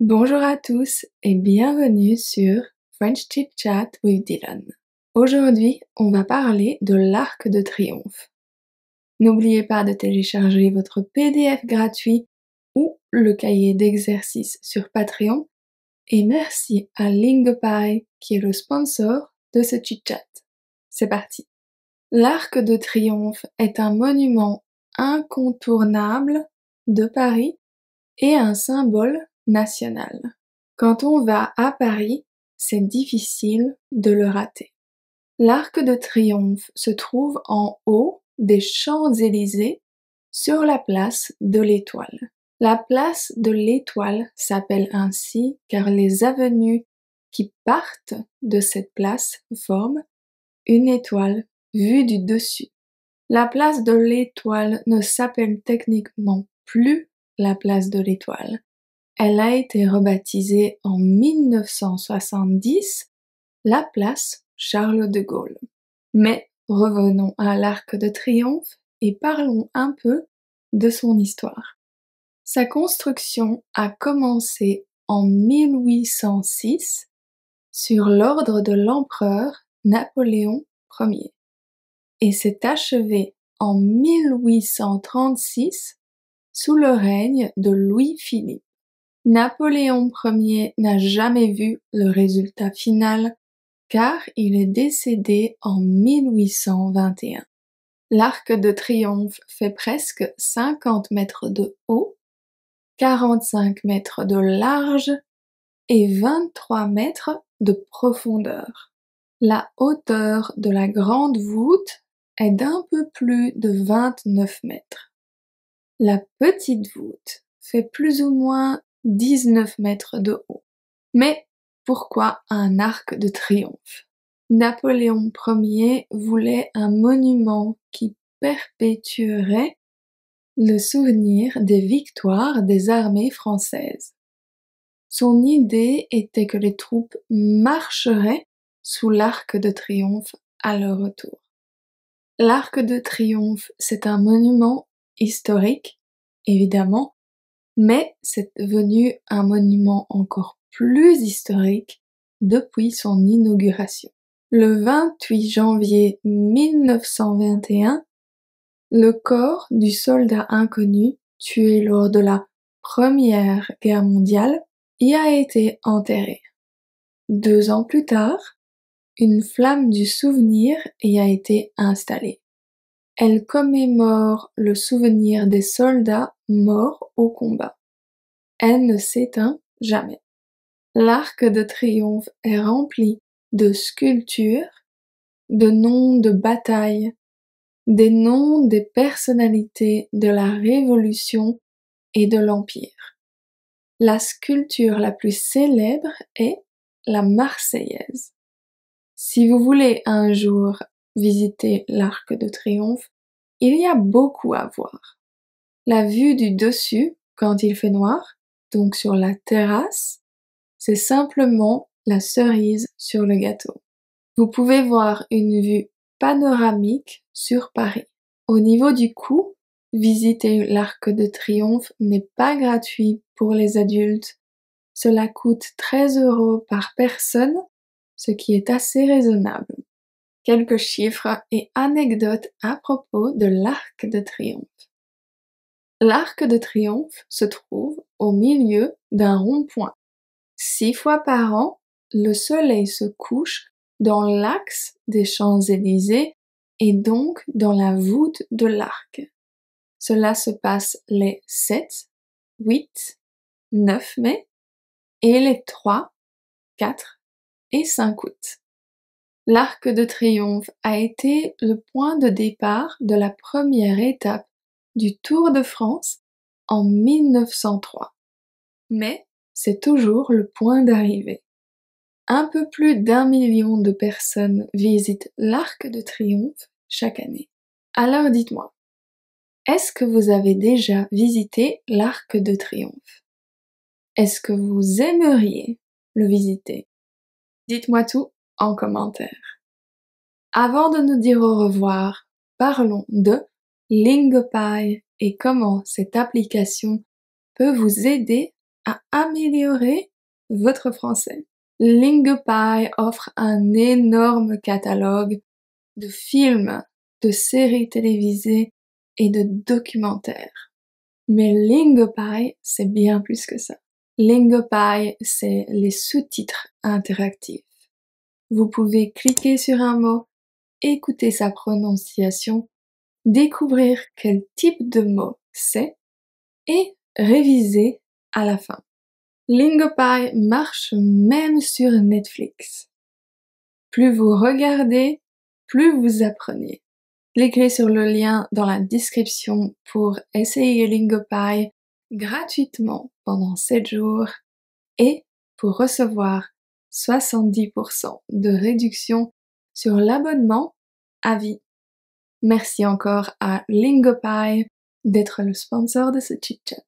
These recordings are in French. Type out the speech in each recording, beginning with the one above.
Bonjour à tous et bienvenue sur French Chit Chat with Dylan. Aujourd'hui, on va parler de l'Arc de Triomphe. N'oubliez pas de télécharger votre PDF gratuit ou le cahier d'exercices sur Patreon et merci à Lingpie qui est le sponsor de ce chit chat. C'est parti. L'Arc de Triomphe est un monument incontournable de Paris et un symbole Quand on va à Paris, c'est difficile de le rater. L'Arc de Triomphe se trouve en haut des Champs-Élysées sur la place de l'Étoile. La place de l'Étoile s'appelle ainsi car les avenues qui partent de cette place forment une étoile vue du dessus. La place de l'Étoile ne s'appelle techniquement plus la place de l'Étoile. Elle a été rebaptisée en 1970 la place Charles de Gaulle. Mais revenons à l'Arc de Triomphe et parlons un peu de son histoire. Sa construction a commencé en 1806 sur l'ordre de l'empereur Napoléon Ier et s'est achevée en 1836 sous le règne de Louis-Philippe. Napoléon Ier n'a jamais vu le résultat final car il est décédé en 1821. L'arc de triomphe fait presque 50 mètres de haut, 45 mètres de large et 23 mètres de profondeur. La hauteur de la grande voûte est d'un peu plus de 29 mètres. La petite voûte fait plus ou moins 19 mètres de haut. Mais pourquoi un arc de triomphe? Napoléon Ier voulait un monument qui perpétuerait le souvenir des victoires des armées françaises. Son idée était que les troupes marcheraient sous l'arc de triomphe à leur retour. L'arc de triomphe, c'est un monument historique, évidemment, mais c'est devenu un monument encore plus historique depuis son inauguration. Le 28 janvier 1921, le corps du soldat inconnu tué lors de la Première Guerre mondiale y a été enterré. Deux ans plus tard, une flamme du souvenir y a été installée. Elle commémore le souvenir des soldats morts au combat. Elle ne s'éteint jamais. L'arc de triomphe est rempli de sculptures, de noms de batailles, des noms des personnalités de la Révolution et de l'Empire. La sculpture la plus célèbre est la Marseillaise. Si vous voulez un jour visiter l'Arc de Triomphe, il y a beaucoup à voir. La vue du dessus, quand il fait noir, donc sur la terrasse, c'est simplement la cerise sur le gâteau. Vous pouvez voir une vue panoramique sur Paris. Au niveau du coût, visiter l'Arc de Triomphe n'est pas gratuit pour les adultes. Cela coûte 13 euros par personne, ce qui est assez raisonnable quelques chiffres et anecdotes à propos de l'Arc de Triomphe. L'Arc de Triomphe se trouve au milieu d'un rond-point. Six fois par an, le soleil se couche dans l'axe des Champs-Élysées et donc dans la voûte de l'arc. Cela se passe les 7, 8, 9 mai et les 3, 4 et 5 août. L'Arc de Triomphe a été le point de départ de la première étape du Tour de France en 1903. Mais c'est toujours le point d'arrivée. Un peu plus d'un million de personnes visitent l'Arc de Triomphe chaque année. Alors dites-moi, est-ce que vous avez déjà visité l'Arc de Triomphe? Est-ce que vous aimeriez le visiter? Dites-moi tout en commentaire. Avant de nous dire au revoir, parlons de Lingopie et comment cette application peut vous aider à améliorer votre français. Lingopie offre un énorme catalogue de films, de séries télévisées et de documentaires. Mais Lingopie, c'est bien plus que ça. Lingopie, c'est les sous-titres interactifs. Vous pouvez cliquer sur un mot, écouter sa prononciation, découvrir quel type de mot c'est et réviser à la fin. Lingopie marche même sur Netflix. Plus vous regardez, plus vous apprenez. Cliquez sur le lien dans la description pour essayer Lingopie gratuitement pendant 7 jours et pour recevoir 70% de réduction sur l'abonnement à vie. Merci encore à Lingopie d'être le sponsor de ce chit-chat.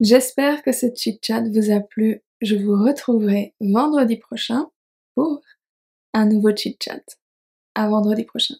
J'espère que ce chit-chat vous a plu. Je vous retrouverai vendredi prochain pour un nouveau chit-chat. À vendredi prochain.